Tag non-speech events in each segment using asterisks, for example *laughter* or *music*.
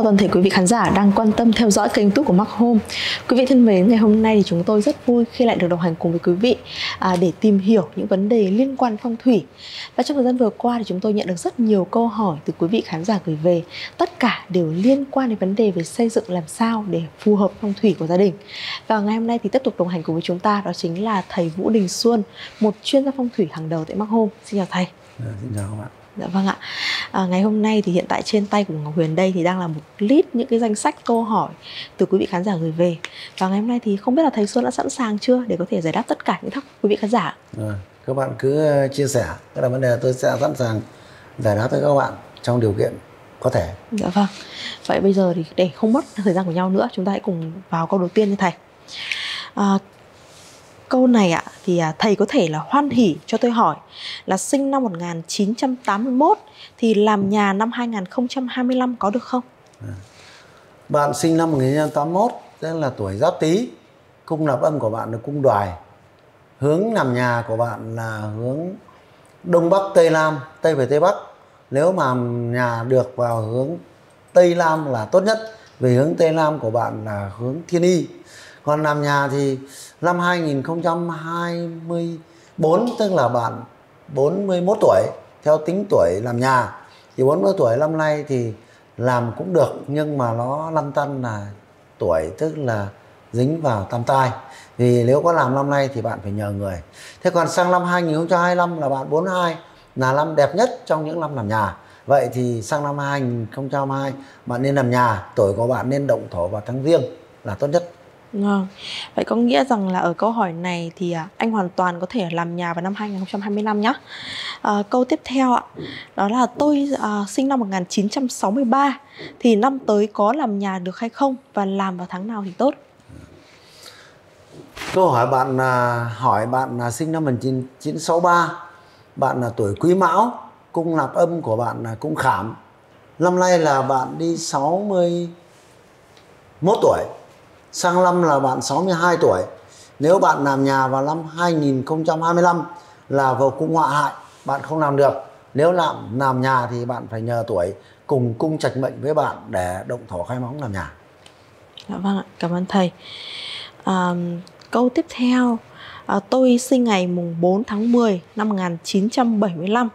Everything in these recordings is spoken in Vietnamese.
chào toàn thể quý vị khán giả đang quan tâm theo dõi kênh youtube của Mark Home. Quý vị thân mến, ngày hôm nay thì chúng tôi rất vui khi lại được đồng hành cùng với quý vị à, để tìm hiểu những vấn đề liên quan phong thủy. Và trong thời gian vừa qua thì chúng tôi nhận được rất nhiều câu hỏi từ quý vị khán giả gửi về. Tất cả đều liên quan đến vấn đề về xây dựng làm sao để phù hợp phong thủy của gia đình. Và ngày hôm nay thì tiếp tục đồng hành cùng với chúng ta đó chính là thầy Vũ Đình Xuân Một chuyên gia phong thủy hàng đầu tại Mark Home. Xin chào thầy. À, xin chào các bạn. Dạ vâng ạ. À, ngày hôm nay thì hiện tại trên tay của Ngọc Huyền đây thì đang là một list những cái danh sách câu hỏi từ quý vị khán giả gửi về. Và ngày hôm nay thì không biết là thầy Xuân đã sẵn sàng chưa để có thể giải đáp tất cả những thắc mắc quý vị khán giả. Rồi, các bạn cứ ờ, chia sẻ các là vấn đề tôi sẽ sẵn sàng giải đáp với các bạn trong điều kiện có thể Dạ vâng. Vậy bây giờ thì để không mất thời gian của nhau nữa, chúng ta hãy cùng vào câu đầu tiên như thầy. À, câu này ạ, thì à, thầy có thể là hoan hỉ cho tôi hỏi là sinh năm 1981 thì làm nhà năm 2025 có được không? À. bạn sinh năm 1981 tức là tuổi giáp tý, cung nạp âm của bạn là cung đoài. Hướng làm nhà của bạn là hướng đông bắc, tây nam, tây về tây bắc. Nếu mà nhà được vào hướng tây nam là tốt nhất, vì hướng tây nam của bạn là hướng thiên y còn làm nhà thì năm 2024 tức là bạn 41 tuổi, theo tính tuổi làm nhà. Thì 40 tuổi năm nay thì làm cũng được, nhưng mà nó lăn tăn là tuổi, tức là dính vào tam tai. Vì nếu có làm năm nay thì bạn phải nhờ người. Thế còn sang năm 2025 là bạn 42 là năm đẹp nhất trong những năm làm nhà. Vậy thì sang năm 2022 bạn nên làm nhà, tuổi của bạn nên động thổ vào tháng riêng là tốt nhất. Vâng. Vậy có nghĩa rằng là ở câu hỏi này thì à, anh hoàn toàn có thể làm nhà vào năm 2025 nhé. À, câu tiếp theo ạ, đó là tôi à, sinh năm 1963 thì năm tới có làm nhà được hay không và làm vào tháng nào thì tốt? Câu hỏi bạn à, hỏi bạn là sinh năm 1963, bạn là tuổi Quý Mão, cung nạp âm của bạn là cung Khảm. Năm nay là bạn đi 61 tuổi. Sang năm là bạn 62 tuổi. Nếu bạn làm nhà vào năm 2025 là vào cung họa hại, bạn không làm được. Nếu làm làm nhà thì bạn phải nhờ tuổi cùng cung trạch mệnh với bạn để động thổ khai móng làm nhà. Dạ vâng ạ, cảm ơn thầy. À, câu tiếp theo à, tôi sinh ngày mùng 4 tháng 10 năm 1975.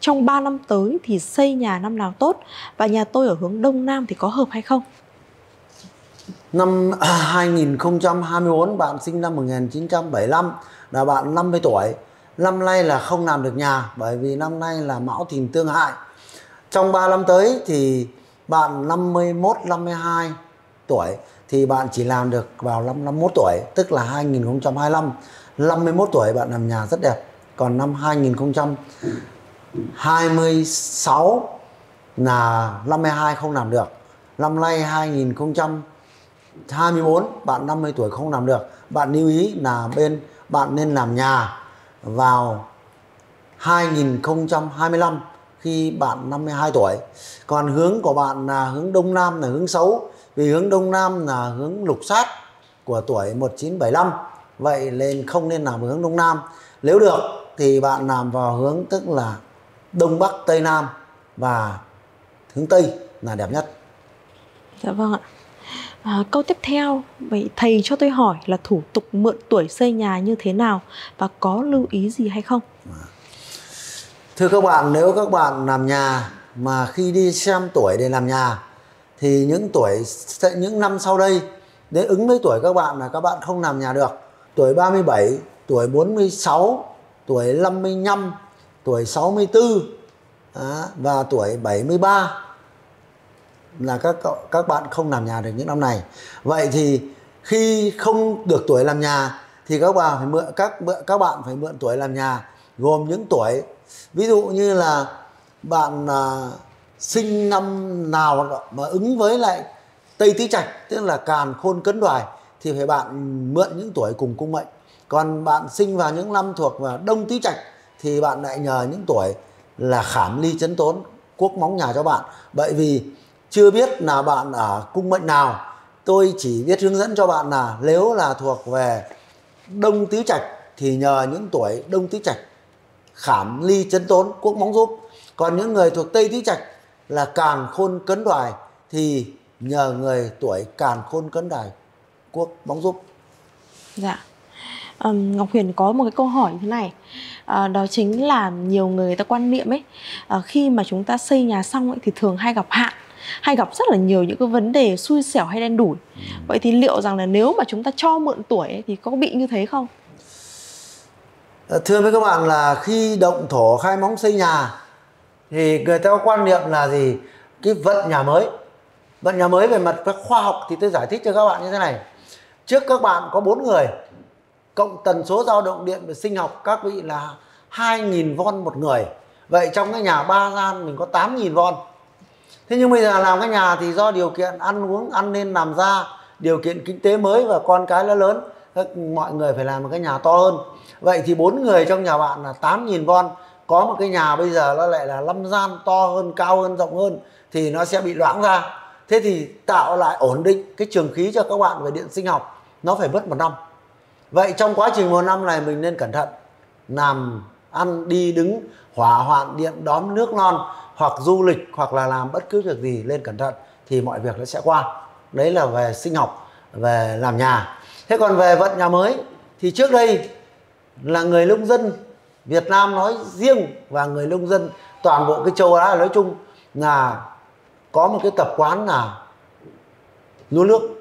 Trong 3 năm tới thì xây nhà năm nào tốt và nhà tôi ở hướng đông nam thì có hợp hay không? Năm à, 2024 bạn sinh năm 1975 là bạn 50 tuổi. Năm nay là không làm được nhà bởi vì năm nay là mão thìn tương hại. Trong 3 năm tới thì bạn 51 52 tuổi thì bạn chỉ làm được vào năm 51 tuổi, tức là 2025. 51 tuổi bạn làm nhà rất đẹp. Còn năm 2026 là 52 không làm được. Năm nay 2024 bạn 50 tuổi không làm được. Bạn lưu ý là bên, bạn nên làm nhà vào 2025 khi bạn 52 tuổi. Còn hướng của bạn là hướng đông nam là hướng xấu, vì hướng đông nam là hướng lục sát của tuổi 1975 vậy nên không nên làm hướng đông nam nếu được thì bạn làm vào hướng tức là đông bắc, tây nam và hướng tây là đẹp nhất Dạ vâng ạ. À, câu tiếp theo, vậy thầy cho tôi hỏi là thủ tục mượn tuổi xây nhà như thế nào và có lưu ý gì hay không? thưa các bạn nếu các bạn làm nhà mà khi đi xem tuổi để làm nhà thì những tuổi những năm sau đây đến ứng với tuổi các bạn là các bạn không làm nhà được tuổi 37 tuổi 46 tuổi 55 tuổi 64 và tuổi 73 là các cậu- các bạn không làm nhà được những năm này. Vậy thì khi không được tuổi làm nhà thì các bạn phải mượn các các bạn phải mượn tuổi làm nhà gồm những tuổi. Ví dụ như là bạn à, sinh năm nào mà ứng với lại tây tý trạch tức là càn khôn cấn đoài thì phải bạn mượn những tuổi cùng cung mệnh. Còn bạn sinh vào những năm thuộc vào đông tý trạch thì bạn lại nhờ những tuổi là khảm ly chấn tốn quốc móng nhà cho bạn. Bởi vì chưa biết là bạn ở cung mệnh nào. Tôi chỉ biết hướng dẫn cho bạn là nếu là thuộc về đông tứ trạch thì nhờ những tuổi đông tứ trạch khảm ly chấn tốn quốc móng giúp. Còn những người thuộc tây tứ trạch là càn khôn cấn đoài thì nhờ người tuổi càn khôn cấn đài quốc bóng giúp. Dạ. Um, ngọc huyền có một cái câu hỏi như thế này. À, đó chính là nhiều người ta quan niệm ấy à, khi mà chúng ta xây nhà xong ấy, thì thường hay gặp hạn hay gặp rất là nhiều những cái vấn đề xui xẻo hay đen đủi. Ừ. vậy thì liệu rằng là nếu mà chúng ta cho mượn tuổi ấy, thì có bị như thế không? Ờ, thưa với các bạn là khi động thổ khai móng xây nhà thì người ta có quan niệm là gì? Cái vận nhà mới. Vận nhà mới về mặt khoa học thì tôi giải thích cho các bạn như thế này. Trước các bạn có bốn người cộng tần số dao động điện về sinh học các vị là 2.000 von một người. Vậy trong cái nhà ba gian mình có 8.000 von thế nhưng bây giờ làm cái nhà thì do điều kiện ăn uống, ăn nên làm ra, điều kiện kinh tế mới và con cái nó lớn mọi người phải làm một cái nhà to hơn. Vậy thì bốn người trong nhà bạn là 8.000 con, có một cái nhà bây giờ nó lại là lâm gian, to hơn, cao hơn, rộng hơn, thì nó sẽ bị loãng ra. Thế thì tạo lại ổn định cái trường khí cho các bạn về điện sinh học, nó phải mất một năm. Vậy trong quá trình một năm này mình nên cẩn thận, làm ăn, đi đứng, hỏa hoạn, điện, đóm nước non, hoặc du lịch, hoặc là làm bất cứ việc gì lên cẩn thận, thì mọi việc nó sẽ qua. Đấy là về sinh học, về làm nhà. Thế còn về vận nhà mới, thì trước đây là người nông dân Việt Nam nói riêng và người nông dân toàn bộ cái châu Á nói chung là có một cái tập quán là lúa nước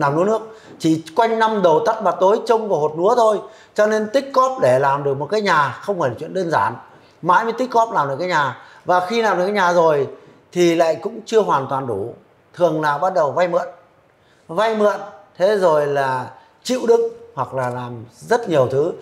làm lúa nước. Chỉ quanh năm đầu tắt mặt tối trông vào hột lúa thôi. Cho nên tích cóp để làm được một cái nhà không phải là chuyện đơn giản. Mãi mới tích cóp làm được cái nhà. Và khi làm được cái nhà rồi thì lại cũng chưa hoàn toàn đủ. Thường là bắt đầu vay mượn. Vay mượn, thế rồi là chịu đựng hoặc là làm rất nhiều thứ.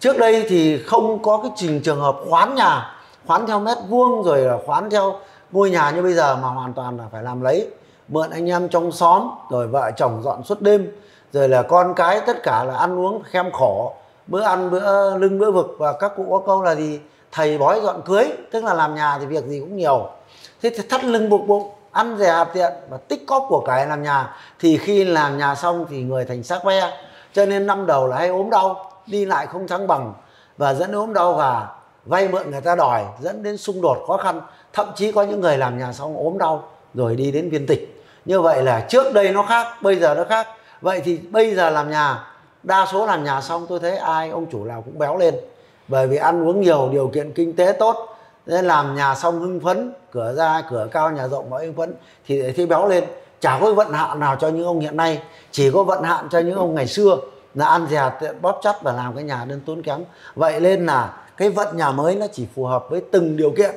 Trước đây thì không có cái trình trường hợp khoán nhà, khoán theo mét vuông rồi là khoán theo ngôi nhà như bây giờ mà hoàn toàn là phải làm lấy mượn anh em trong xóm, rồi vợ chồng dọn suốt đêm, rồi là con cái tất cả là ăn uống khem khổ, bữa ăn bữa lưng bữa vực. Và các cụ có câu là gì? Thầy bói dọn cưới, tức là làm nhà thì việc gì cũng nhiều. Thế thì thắt lưng buộc bụng, ăn rẻ hạp tiện và tích cóp của cái làm nhà. Thì khi làm nhà xong thì người thành xác ve. Cho nên năm đầu là hay ốm đau, đi lại không thăng bằng. Và dẫn ốm đau và vay mượn người ta đòi, dẫn đến xung đột khó khăn. Thậm chí có những người làm nhà xong ốm đau, rồi đi đến viên tịch như vậy là trước đây nó khác, bây giờ nó khác. Vậy thì bây giờ làm nhà, đa số làm nhà xong tôi thấy ai, ông chủ nào cũng béo lên. Bởi vì ăn uống nhiều, điều kiện kinh tế tốt. Nên làm nhà xong hưng phấn, cửa ra, cửa cao, nhà rộng mọi hưng phấn, thì để thấy béo lên. Chả có vận hạn nào cho những ông hiện nay. Chỉ có vận hạn cho những ông ngày xưa, là ăn dè, tiện, bóp chắt và làm cái nhà đơn tốn kém. Vậy nên là cái vận nhà mới nó chỉ phù hợp với từng điều kiện,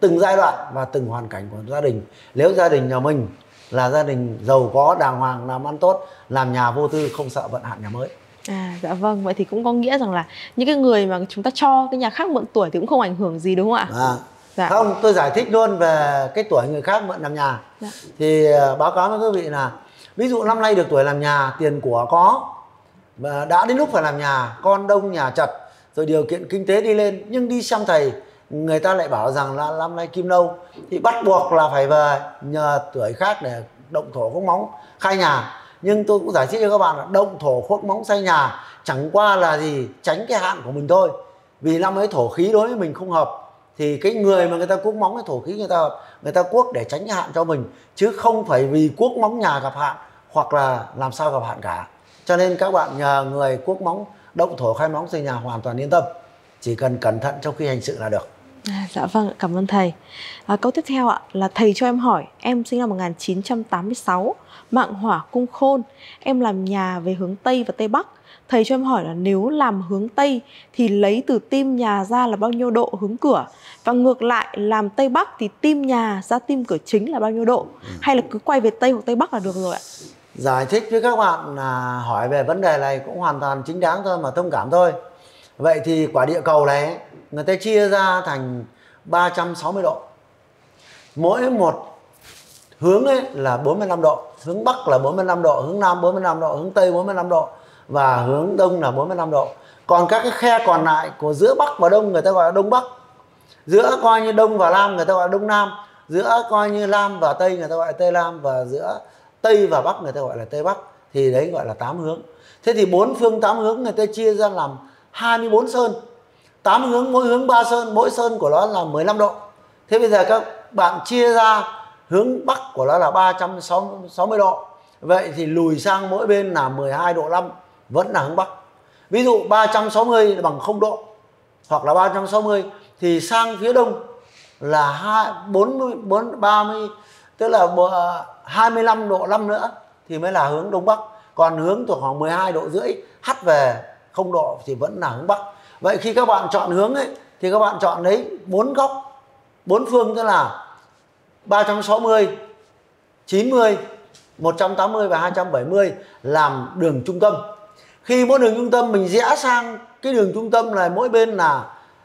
từng giai đoạn và từng hoàn cảnh của gia đình. Nếu gia đình nhà mình là gia đình giàu có đàng hoàng làm ăn tốt làm nhà vô tư không sợ vận hạn nhà mới À dạ vâng, vậy thì cũng có nghĩa rằng là những cái người mà chúng ta cho cái nhà khác mượn tuổi thì cũng không ảnh hưởng gì đúng không ạ? À, dạ. Không, tôi giải thích luôn về cái tuổi người khác mượn làm nhà. Dạ. Thì uh, báo cáo với quý vị là ví dụ năm nay được tuổi làm nhà, tiền của có và đã đến lúc phải làm nhà, con đông nhà chật rồi điều kiện kinh tế đi lên nhưng đi xem thầy người ta lại bảo rằng là năm nay kim nâu thì bắt buộc là phải về nhờ tuổi khác để động thổ không móng khai nhà. Nhưng tôi cũng giải thích cho các bạn là động thổ khuất móng xây nhà chẳng qua là gì? Tránh cái hạn của mình thôi. Vì năm ấy thổ khí đối với mình không hợp, thì cái người mà người ta cuốc móng cái thổ khí người ta người ta cuốc để tránh cái hạn cho mình, chứ không phải vì cuốc móng nhà gặp hạn hoặc là làm sao gặp hạn cả. Cho nên các bạn nhờ người cuốc móng, động thổ khai móng xây nhà hoàn toàn yên tâm. Chỉ cần cẩn thận trong khi hành sự là được. À, dạ vâng, cảm ơn thầy. À, câu tiếp theo ạ là thầy cho em hỏi, em sinh năm 1986, mạng hỏa cung khôn, em làm nhà về hướng Tây và Tây Bắc. Thầy cho em hỏi là nếu làm hướng Tây thì lấy từ tim nhà ra là bao nhiêu độ hướng cửa và ngược lại làm Tây Bắc thì tim nhà ra tim cửa chính là bao nhiêu độ ừ. hay là cứ quay về Tây hoặc Tây Bắc là được rồi ạ? Giải thích với các bạn là hỏi về vấn đề này cũng hoàn toàn chính đáng thôi mà thông cảm thôi. Vậy thì quả địa cầu này người ta chia ra thành 360 độ. Mỗi một hướng ấy là 45 độ, hướng Bắc là 45 độ, hướng Nam 45 độ, hướng Tây 45 độ và hướng Đông là 45 độ. Còn các cái khe còn lại của giữa Bắc và Đông người ta gọi là Đông Bắc. Giữa coi như Đông và Nam người ta gọi là Đông Nam. Giữa coi như Nam và Tây người ta gọi là Tây Nam và giữa Tây và Bắc người ta gọi là Tây Bắc thì đấy gọi là tám hướng. Thế thì bốn phương tám hướng người ta chia ra làm 24 sơn 8 hướng, mỗi hướng 3 sơn, mỗi sơn của nó là 15 độ. Thế bây giờ các bạn chia ra, hướng bắc của nó là 360 độ. Vậy thì lùi sang mỗi bên là 12 độ 5 vẫn là hướng bắc. Ví dụ 360 bằng 0 độ, hoặc là 360 thì sang phía đông là 2 40 4 30 tức là 25 à, độ 5 nữa, thì mới là hướng đông bắc. Còn hướng thuộc khoảng 12 độ rưỡi, hắt về không độ thì vẫn là hướng bắc vậy khi các bạn chọn hướng ấy, thì các bạn chọn đấy bốn góc, bốn phương tức là 360 90 180 và 270 làm đường trung tâm. Khi mỗi đường trung tâm mình rẽ sang cái đường trung tâm này, mỗi bên là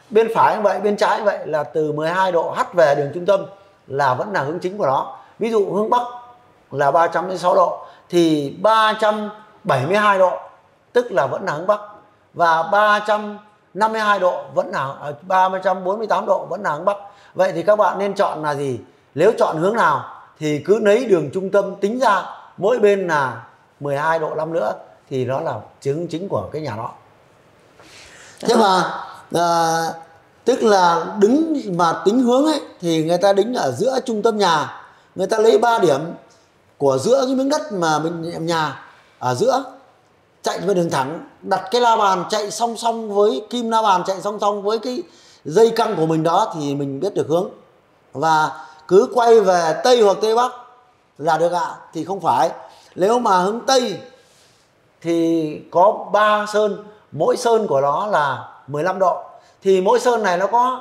bên phải như vậy, bên trái như vậy là từ 12 độ hắt về đường trung tâm là vẫn là hướng chính của nó. Ví dụ hướng bắc là 306 độ, thì 372 độ tức là vẫn là hướng bắc. Và 352 độ vẫn là à, 348 độ vẫn là hướng bắc. Vậy thì các bạn nên chọn là gì? Nếu chọn hướng nào thì cứ lấy đường trung tâm tính ra mỗi bên là 12 độ 5 nữa thì đó là chứng chính của cái nhà đó. Thế mà à, tức là đứng mà tính hướng ấy thì người ta đứng ở giữa trung tâm nhà. Người ta lấy 3 điểm của giữa cái miếng đất mà mình nhà ở giữa chạy về đường thẳng, đặt cái la bàn chạy song song với, kim la bàn chạy song song với cái dây căng của mình đó thì mình biết được hướng. Và cứ quay về tây hoặc tây bắc là được ạ, thì không phải. Nếu mà hướng tây thì có ba sơn, mỗi sơn của nó là 15 độ. Thì mỗi sơn này nó có,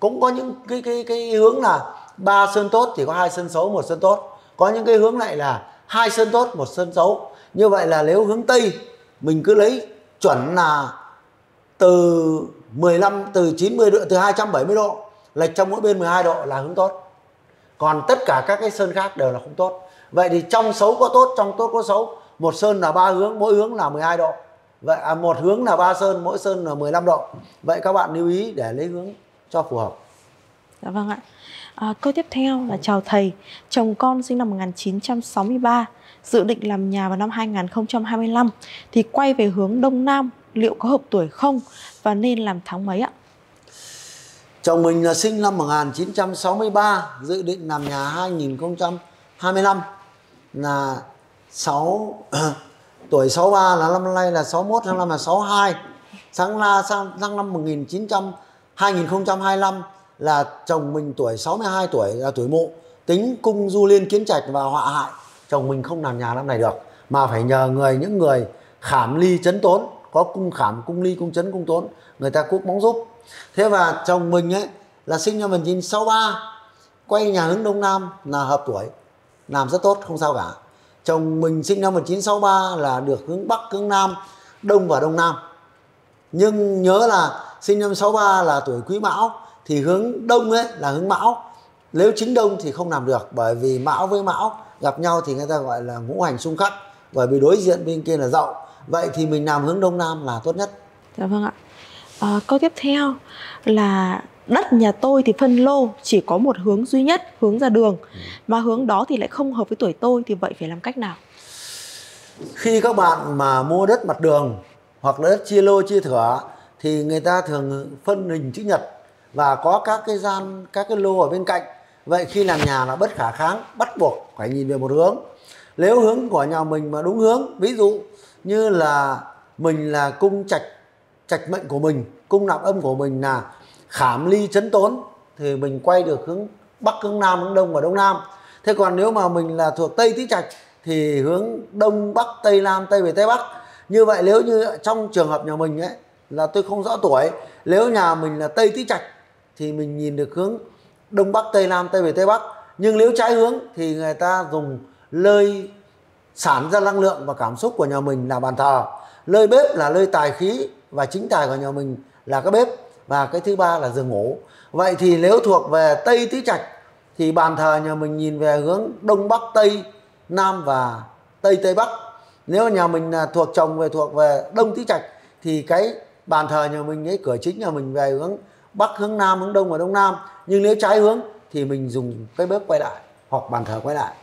cũng có những cái cái cái hướng là ba sơn tốt thì có hai sơn xấu, một sơn tốt. Có những cái hướng lại là hai sơn tốt, một sơn xấu như vậy là nếu hướng tây mình cứ lấy chuẩn là từ 15 từ 90 độ từ 270 độ lệch trong mỗi bên 12 độ là hướng tốt. Còn tất cả các cái sơn khác đều là không tốt. Vậy thì trong xấu có tốt trong tốt có xấu. Một sơn là ba hướng mỗi hướng là 12 độ. Vậy à, một hướng là ba sơn mỗi sơn là 15 độ. Vậy các bạn lưu ý để lấy hướng cho phù hợp. Dạ vâng ạ. À, câu tiếp theo là chào thầy. Chồng con sinh năm 1963 dự định làm nhà vào năm 2025 thì quay về hướng đông nam liệu có hợp tuổi không và nên làm tháng mấy ạ Chồng mình là sinh năm 1963, dự định làm nhà 2025 là 6 *clears throat* tuổi 63 là năm nay là 61 tháng năm là 62. Sáng la sang sang năm 1900 2025 là chồng mình tuổi 62 tuổi là tuổi mụ, tính cung du liên kiến trạch và họa hại. Chồng mình không làm nhà năm này được mà phải nhờ người những người khảm ly chấn tốn, có cung khảm, cung ly, cung chấn, cung tốn, người ta cuốc bóng giúp. Thế và chồng mình ấy là sinh năm 1963 quay nhà hướng đông nam là hợp tuổi làm rất tốt không sao cả. Chồng mình sinh năm 1963 là được hướng bắc hướng nam đông và đông nam. Nhưng nhớ là sinh năm 63 là tuổi quý mão thì hướng đông ấy là hướng mão. Nếu chính đông thì không làm được bởi vì mão với mão gặp nhau thì người ta gọi là ngũ hành xung khắc. Bởi vì đối diện bên kia là dậu. Vậy thì mình làm hướng đông nam là tốt nhất. Dạ vâng ạ. À, câu tiếp theo là đất nhà tôi thì phân lô chỉ có một hướng duy nhất hướng ra đường. Mà hướng đó thì lại không hợp với tuổi tôi thì vậy phải làm cách nào? Khi các bạn mà mua đất mặt đường hoặc là đất chia lô chia thửa thì người ta thường phân hình chữ nhật và có các cái gian các cái lô ở bên cạnh vậy khi làm nhà là bất khả kháng, bắt buộc phải nhìn về một hướng. Nếu hướng của nhà mình mà đúng hướng, ví dụ như là mình là cung trạch trạch mệnh của mình, cung nạp âm của mình là khảm ly chấn tốn, thì mình quay được hướng bắc, hướng nam, hướng đông và đông nam. Thế còn nếu mà mình là thuộc tây tứ trạch, thì hướng đông bắc, tây nam, tây về tây bắc. Như vậy nếu như trong trường hợp nhà mình ấy, là tôi không rõ tuổi, nếu nhà mình là tây tứ trạch, thì mình nhìn được hướng đông bắc, tây nam, tây về, tây bắc. Nhưng nếu trái hướng thì người ta dùng lơi sản ra năng lượng và cảm xúc của nhà mình là bàn thờ. Lơi bếp là lơi tài khí và chính tài của nhà mình là cái bếp và cái thứ ba là giường ngủ. Vậy thì nếu thuộc về tây tứ trạch thì bàn thờ nhà mình nhìn về hướng đông bắc, tây nam và tây tây bắc. Nếu nhà mình là thuộc chồng về thuộc về đông tứ trạch thì cái bàn thờ nhà mình ấy, cửa chính nhà mình về hướng bắc, hướng nam, hướng đông và đông nam nhưng nếu trái hướng thì mình dùng cái bếp quay lại hoặc bàn thờ quay lại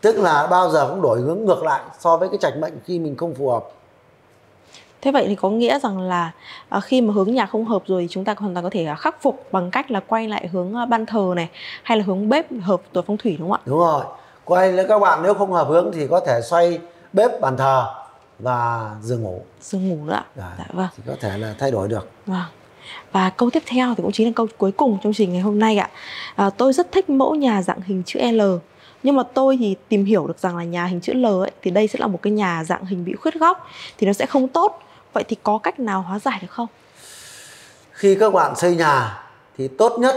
tức là bao giờ cũng đổi hướng ngược lại so với cái trạch mệnh khi mình không phù hợp Thế vậy thì có nghĩa rằng là à, khi mà hướng nhà không hợp rồi chúng ta hoàn toàn có thể khắc phục bằng cách là quay lại hướng à, ban thờ này hay là hướng bếp hợp tuổi phong thủy đúng không ạ? Đúng rồi. Quay nếu các bạn nếu không hợp hướng thì có thể xoay bếp bàn thờ và giường ngủ. Giường ngủ nữa. Dạ, dạ vâng. Thì có thể là thay đổi được. Vâng. Và câu tiếp theo thì cũng chính là câu cuối cùng trong chương trình ngày hôm nay ạ. À, tôi rất thích mẫu nhà dạng hình chữ L. Nhưng mà tôi thì tìm hiểu được rằng là nhà hình chữ L ấy, thì đây sẽ là một cái nhà dạng hình bị khuyết góc thì nó sẽ không tốt. Vậy thì có cách nào hóa giải được không? Khi các bạn xây nhà thì tốt nhất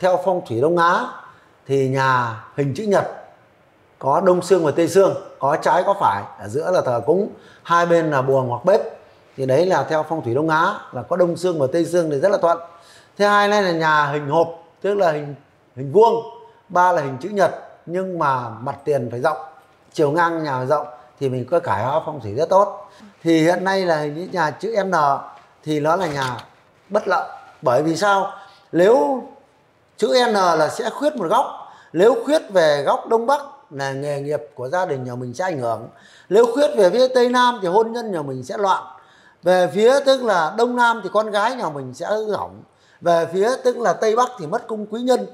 theo phong thủy đông á thì nhà hình chữ nhật có đông xương và tây xương có trái có phải ở giữa là thờ cúng hai bên là buồng hoặc bếp thì đấy là theo phong thủy đông á, là có đông xương và tây xương thì rất là thuận. Thứ hai này là nhà hình hộp, tức là hình hình vuông. Ba là hình chữ nhật, nhưng mà mặt tiền phải rộng, chiều ngang nhà phải rộng thì mình có cải hóa phong thủy rất tốt. Thì hiện nay là hình nhà chữ N thì nó là nhà bất lợi. Bởi vì sao? Nếu chữ N là sẽ khuyết một góc, nếu khuyết về góc đông bắc là nghề nghiệp của gia đình nhà mình sẽ ảnh hưởng. Nếu khuyết về phía tây nam thì hôn nhân nhà mình sẽ loạn về phía tức là đông nam thì con gái nhà mình sẽ hư hỏng. Về phía tức là tây bắc thì mất cung quý nhân.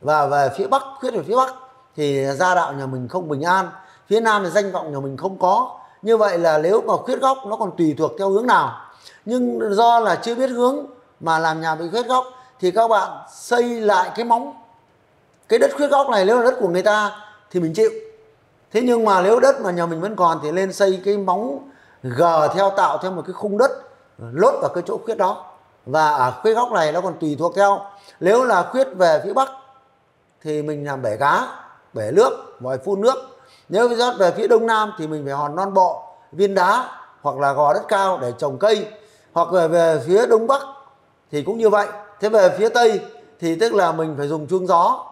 Và về phía bắc, khuyết về phía bắc thì gia đạo nhà mình không bình an. Phía nam thì danh vọng nhà mình không có. Như vậy là nếu mà khuyết góc nó còn tùy thuộc theo hướng nào. Nhưng do là chưa biết hướng mà làm nhà bị khuyết góc thì các bạn xây lại cái móng. Cái đất khuyết góc này, nếu là đất của người ta thì mình chịu. Thế nhưng mà nếu đất mà nhà mình vẫn còn thì lên xây cái móng gờ theo tạo theo một cái khung đất ờ, lốt vào cái chỗ khuyết đó. Và ở khuyết góc này nó còn tùy thuộc theo. Nếu là khuyết về phía bắc, thì mình làm bể cá, bể nước vòi phun nước. Nếu rót về phía đông nam, thì mình phải hòn non bộ viên đá, hoặc là gò đất cao để trồng cây. Hoặc là về phía đông bắc, thì cũng như vậy. Thế về phía tây, thì tức là mình phải dùng chuông gió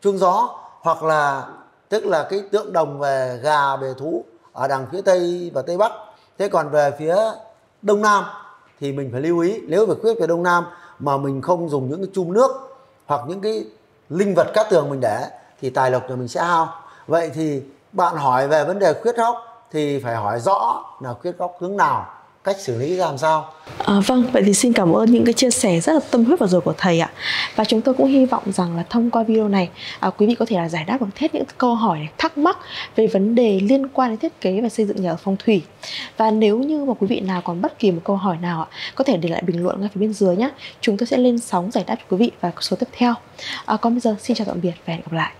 chuông gió, hoặc là tức là cái tượng đồng về gà về thú ở đằng phía tây và tây bắc thế còn về phía đông nam thì mình phải lưu ý, nếu về khuyết về đông nam mà mình không dùng những cái chum nước hoặc những cái linh vật cát tường mình để thì tài lộc của mình sẽ hao. Vậy thì bạn hỏi về vấn đề khuyết góc thì phải hỏi rõ là khuyết góc hướng nào cách xử lý làm sao? À, vâng vậy thì xin cảm ơn những cái chia sẻ rất là tâm huyết vừa rồi của thầy ạ. Và chúng tôi cũng hy vọng rằng là thông qua video này à, quý vị có thể là giải đáp được hết những câu hỏi này, thắc mắc về vấn đề liên quan đến thiết kế và xây dựng nhà ở phong thủy. Và nếu như mà quý vị nào còn bất kỳ một câu hỏi nào ạ có thể để lại bình luận ngay phía bên dưới nhé chúng tôi sẽ lên sóng giải đáp cho quý vị vào số tiếp theo. À, còn bây giờ xin chào tạm biệt và hẹn gặp lại.